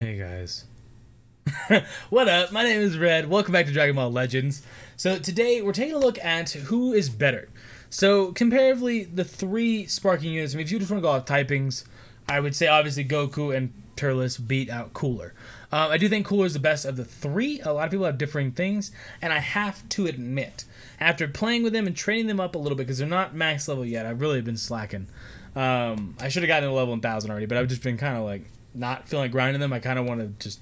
Hey guys. what up? My name is Brad. Welcome back to Dragon Ball Legends. So today we're taking a look at who is better. So comparatively, the three sparking units, I mean, if you just want to go off typings, I would say obviously Goku and Turles beat out Cooler. Uh, I do think Cooler is the best of the three. A lot of people have differing things, and I have to admit, after playing with them and training them up a little bit, because they're not max level yet, I've really been slacking. Um, I should have gotten to level 1000 already, but I've just been kind of like not feeling grinding them. I kind of want to just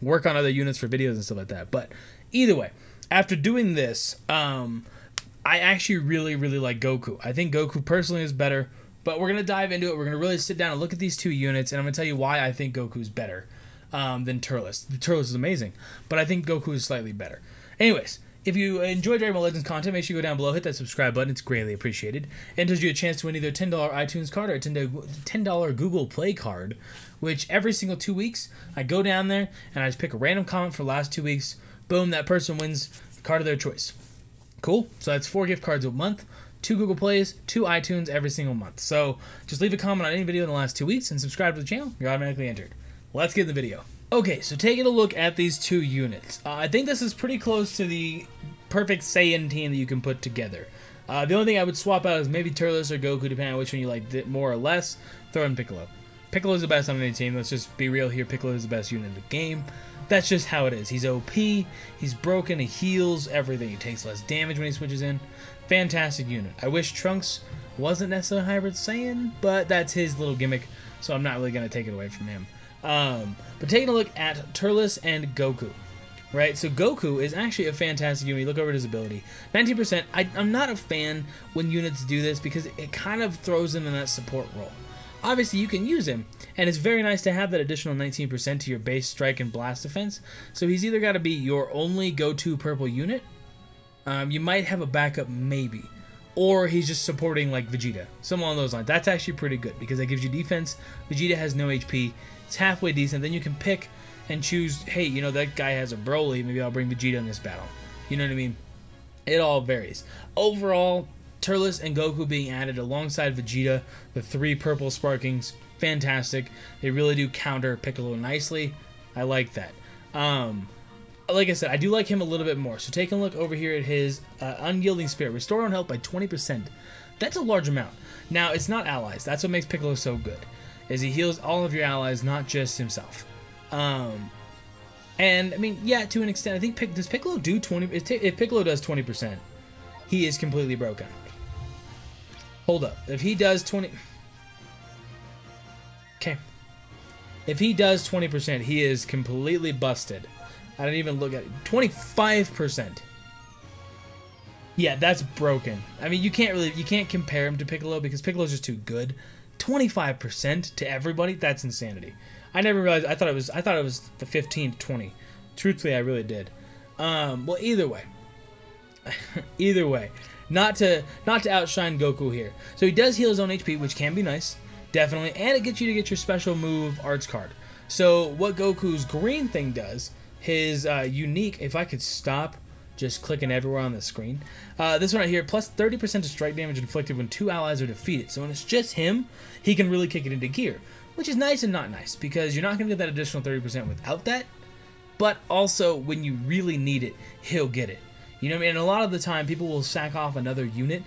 work on other units for videos and stuff like that. But either way, after doing this, um, I actually really, really like Goku. I think Goku personally is better, but we're going to dive into it. We're going to really sit down and look at these two units, and I'm going to tell you why I think Goku's better um, than Turles. The Turles is amazing, but I think Goku is slightly better. Anyways, if you enjoy Dragon Ball Legends content, make sure you go down below, hit that subscribe button. It's greatly appreciated. It gives you a chance to win either a $10 iTunes card or a $10 Google Play card, which every single two weeks, I go down there and I just pick a random comment for the last two weeks. Boom, that person wins the card of their choice. Cool. So that's four gift cards a month, two Google Plays, two iTunes every single month. So just leave a comment on any video in the last two weeks and subscribe to the channel. You're automatically entered. Let's get in the video. Okay, so taking a look at these two units. Uh, I think this is pretty close to the perfect Saiyan team that you can put together. Uh, the only thing I would swap out is maybe Turles or Goku, depending on which one you like more or less. Throw in Piccolo. Piccolo is the best on any team. Let's just be real here. Piccolo is the best unit in the game. That's just how it is. He's OP. He's broken. He heals everything. He takes less damage when he switches in. Fantastic unit. I wish Trunks wasn't necessarily a Hybrid Saiyan, but that's his little gimmick, so I'm not really going to take it away from him. Um, but taking a look at Turles and Goku. Right, so Goku is actually a fantastic unit. Look over at his ability. 19%, I, I'm not a fan when units do this because it kind of throws them in that support role. Obviously, you can use him, and it's very nice to have that additional 19% to your base strike and blast defense. So he's either got to be your only go-to purple unit. Um, you might have a backup, maybe. Or he's just supporting like Vegeta, some along those lines. That's actually pretty good because that gives you defense. Vegeta has no HP. It's halfway decent. Then you can pick and choose, hey, you know, that guy has a Broly, maybe I'll bring Vegeta in this battle. You know what I mean? It all varies. Overall, Turles and Goku being added alongside Vegeta, the three purple sparkings, fantastic. They really do counter Piccolo nicely. I like that. Um, like I said, I do like him a little bit more. So take a look over here at his uh, Unyielding Spirit. Restore on health by 20%. That's a large amount. Now, it's not allies. That's what makes Piccolo so good, is he heals all of your allies, not just himself. Um, and I mean, yeah, to an extent, I think Pic does Piccolo do twenty. If Piccolo does twenty percent, he is completely broken. Hold up, if he does twenty, okay, if he does twenty percent, he is completely busted. I didn't even look at it. Twenty-five percent. Yeah, that's broken. I mean, you can't really you can't compare him to Piccolo because Piccolo's just too good. 25% to everybody, that's insanity. I never realized. I thought it was. I thought it was the 15 to 20. Truthfully, I really did. Um, well, either way, either way, not to not to outshine Goku here. So he does heal his own HP, which can be nice, definitely, and it gets you to get your special move arts card. So what Goku's green thing does, his uh, unique. If I could stop just clicking everywhere on the screen. Uh, this one right here, plus 30% of strike damage inflicted when two allies are defeated. So when it's just him, he can really kick it into gear which is nice and not nice because you're not going to get that additional 30% without that. But also, when you really need it, he'll get it. You know what I mean? And a lot of the time, people will sack off another unit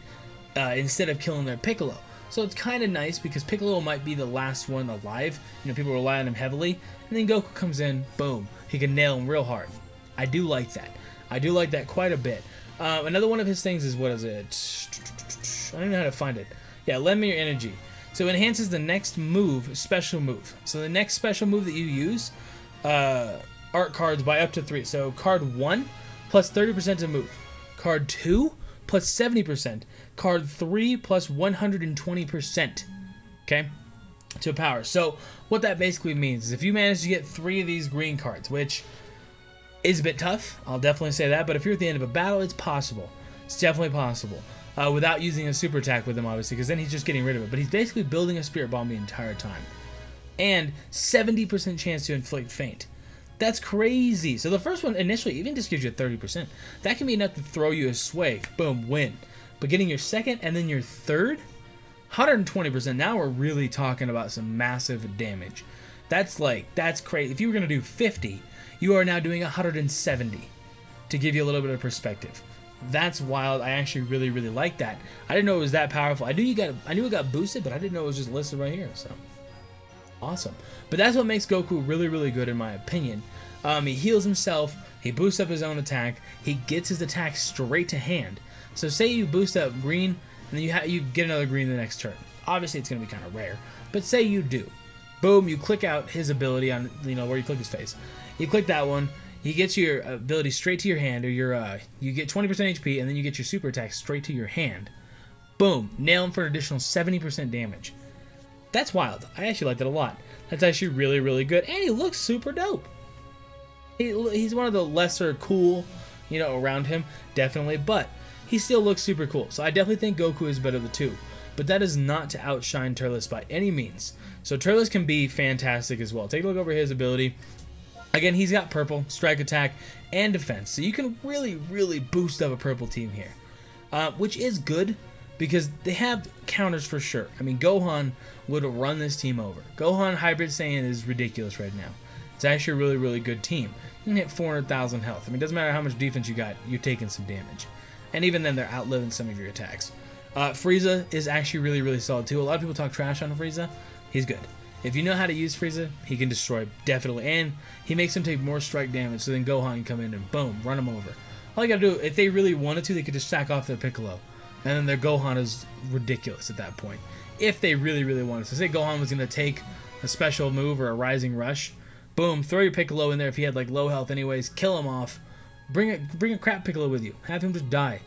uh, instead of killing their Piccolo. So it's kind of nice because Piccolo might be the last one alive. You know, people rely on him heavily. And then Goku comes in, boom, he can nail him real hard. I do like that. I do like that quite a bit. Uh, another one of his things is, what is it? I don't know how to find it. Yeah, lend me your energy. So enhances the next move, special move. So the next special move that you use, uh, art cards by up to three. So card one plus 30% to move. Card two plus 70%. Card three plus 120%. Okay? To power. So what that basically means is if you manage to get three of these green cards, which is a bit tough, I'll definitely say that, but if you're at the end of a battle, it's possible. It's definitely possible uh, without using a super attack with him, obviously, because then he's just getting rid of it. But he's basically building a spirit bomb the entire time. And 70% chance to inflict faint. That's crazy. So the first one initially even just gives you a 30%. That can be enough to throw you a sway. Boom, win. But getting your second and then your third, 120%. Now we're really talking about some massive damage. That's like, that's crazy. If you were going to do 50, you are now doing 170 to give you a little bit of perspective. That's wild. I actually really, really like that. I didn't know it was that powerful. I knew you got, I knew it got boosted, but I didn't know it was just listed right here. So awesome. But that's what makes Goku really, really good in my opinion. Um, he heals himself. He boosts up his own attack. He gets his attack straight to hand. So say you boost up green, and then you you get another green the next turn. Obviously, it's going to be kind of rare, but say you do. Boom, you click out his ability on you know where you click his face. You click that one. He gets your ability straight to your hand, or your uh, you get 20% HP, and then you get your super attack straight to your hand. Boom, nail him for an additional 70% damage. That's wild. I actually like that a lot. That's actually really, really good, and he looks super dope. He, he's one of the lesser cool, you know, around him, definitely, but he still looks super cool. So I definitely think Goku is better of the two. But that is not to outshine Turles by any means. So Turles can be fantastic as well. Take a look over his ability. Again, he's got purple, strike attack, and defense. So you can really, really boost up a purple team here. Uh, which is good because they have counters for sure. I mean, Gohan would run this team over. Gohan Hybrid Saiyan is ridiculous right now. It's actually a really, really good team. You can hit 400,000 health. I mean, it doesn't matter how much defense you got, you're taking some damage. And even then, they're outliving some of your attacks. Uh, Frieza is actually really, really solid too. A lot of people talk trash on Frieza. He's good. If you know how to use Frieza, he can destroy definitely, and he makes him take more strike damage. So then Gohan can come in and boom, run him over. All you gotta do, if they really wanted to, they could just sack off their Piccolo, and then their Gohan is ridiculous at that point. If they really, really wanted to, say Gohan was gonna take a special move or a Rising Rush, Boom, throw your Piccolo in there if he had like low health anyways, kill him off. Bring a bring a crap Piccolo with you. Have him just die.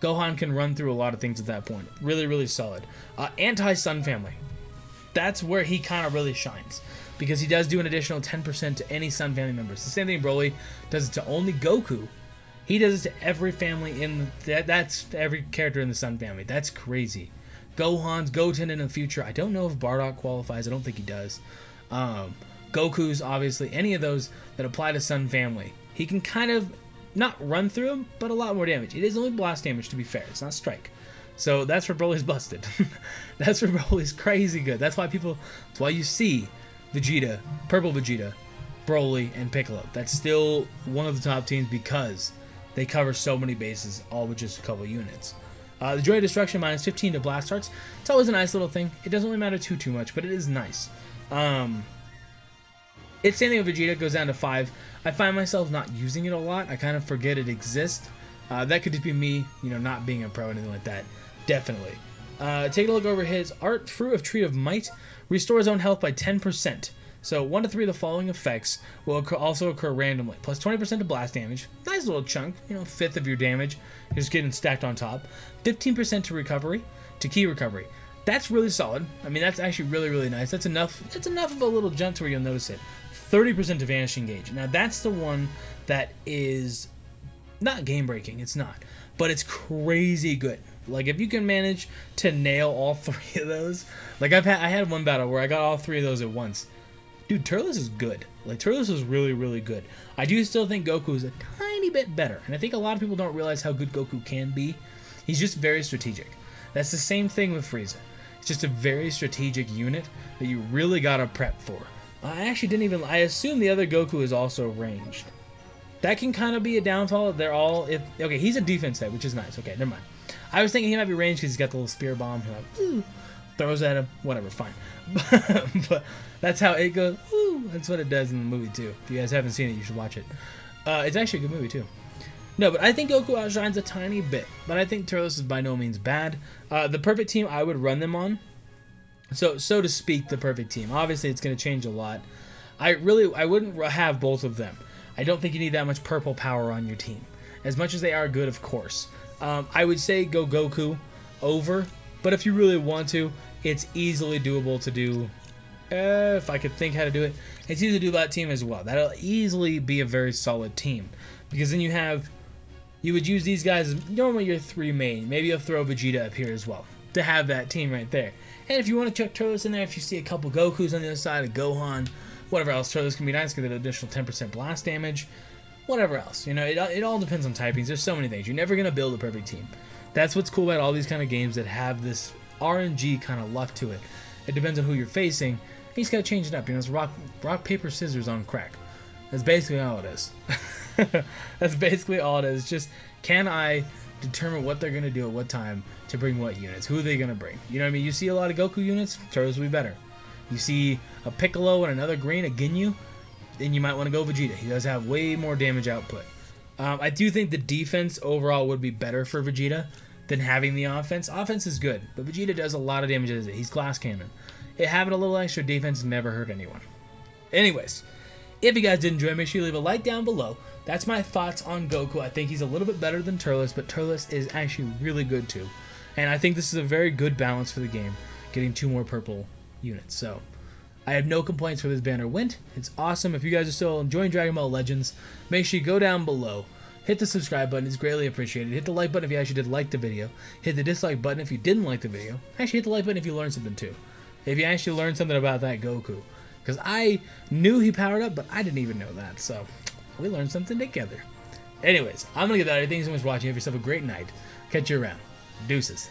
Gohan can run through a lot of things at that point. Really, really solid. Uh, Anti-Son Family. That's where he kind of really shines. Because he does do an additional 10% to any Son family members. The same thing Broly does it to only Goku. He does it to every family in that. That's every character in the Son family. That's crazy. Gohan's Goten in the future. I don't know if Bardock qualifies. I don't think he does. Um, Goku's, obviously, any of those that apply to Son Family. He can kind of not run through them, but a lot more damage. It is only blast damage, to be fair. It's not strike. So that's where Broly's busted. that's where Broly's crazy good. That's why people, that's why you see Vegeta, Purple Vegeta, Broly, and Piccolo. That's still one of the top teams because they cover so many bases, all with just a couple units. Uh, the Joy of Destruction minus 15 to Blast Arts. It's always a nice little thing. It doesn't really matter too, too much, but it is nice. Um, it's thing with Vegeta, goes down to 5. I find myself not using it a lot. I kind of forget it exists. Uh, that could just be me, you know, not being a pro or anything like that. Definitely. Uh, take a look over his Art Fruit of Tree of Might. Restores own health by 10%. So 1 to 3 of the following effects will occur, also occur randomly. Plus 20% to blast damage. Nice little chunk, you know, fifth of your damage. You're just getting stacked on top. 15% to recovery, to Ki recovery. That's really solid. I mean, that's actually really, really nice. That's enough. That's enough of a little jump to where you'll notice it. 30% to Vanishing Gauge. Now, that's the one that is not game breaking, it's not, but it's crazy good. Like if you can manage to nail all three of those, like I've had I had one battle where I got all three of those at once. Dude, Turles is good. Like Turles is really really good. I do still think Goku is a tiny bit better, and I think a lot of people don't realize how good Goku can be. He's just very strategic. That's the same thing with Frieza. It's just a very strategic unit that you really gotta prep for. I actually didn't even. I assume the other Goku is also ranged. That can kind of be a downfall. They're all if okay. He's a defense type, which is nice. Okay, never mind. I was thinking he might be ranged because he's got the little spirit bomb. He like, throws at him. Whatever, fine. but that's how it goes. Ooh, that's what it does in the movie too. If you guys haven't seen it, you should watch it. Uh, it's actually a good movie too. No, but I think Goku outshines a tiny bit. But I think Turles is by no means bad. Uh, the perfect team I would run them on so, so to speak, the perfect team. Obviously, it's going to change a lot. I really, I wouldn't have both of them. I don't think you need that much purple power on your team. As much as they are good, of course. Um, I would say go Goku over, but if you really want to, it's easily doable to do. Uh, if I could think how to do it, it's easy to do that team as well. That'll easily be a very solid team because then you have, you would use these guys normally your three main. Maybe you'll throw Vegeta up here as well to have that team right there. And if you want to check Turles in there, if you see a couple Gokus on the other side, a Gohan, whatever else, Turles can be nice, get an additional 10% blast damage, whatever else. You know, it, it all depends on typings. There's so many things. You're never going to build a perfect team. That's what's cool about all these kind of games that have this RNG kind of luck to it. It depends on who you're facing, He's got to change it up. You know, it's rock, rock, paper, scissors on crack. That's basically all it is. That's basically all it is. Just can I determine what they're gonna do at what time to bring what units? Who are they gonna bring? You know what I mean? You see a lot of Goku units, Turles will be better. You see a Piccolo and another green, a Ginyu, then you might want to go Vegeta. He does have way more damage output. Um, I do think the defense overall would be better for Vegeta than having the offense. Offense is good, but Vegeta does a lot of damage as it. He's glass cannon. It having a little extra defense never hurt anyone. Anyways, if you guys did enjoy, make sure you leave a like down below. That's my thoughts on Goku. I think he's a little bit better than Turles, but Turles is actually really good too. And I think this is a very good balance for the game, getting two more purple units. So I have no complaints for this banner went. It's awesome. If you guys are still enjoying Dragon Ball Legends, make sure you go down below. Hit the subscribe button, it's greatly appreciated. Hit the like button if you actually did like the video. Hit the dislike button if you didn't like the video. Actually, hit the like button if you learned something too. If you actually learned something about that Goku. Because I knew he powered up, but I didn't even know that. So, we learned something together. Anyways, I'm going to get that. Thank you so much for watching. Have yourself a great night. Catch you around. Deuces.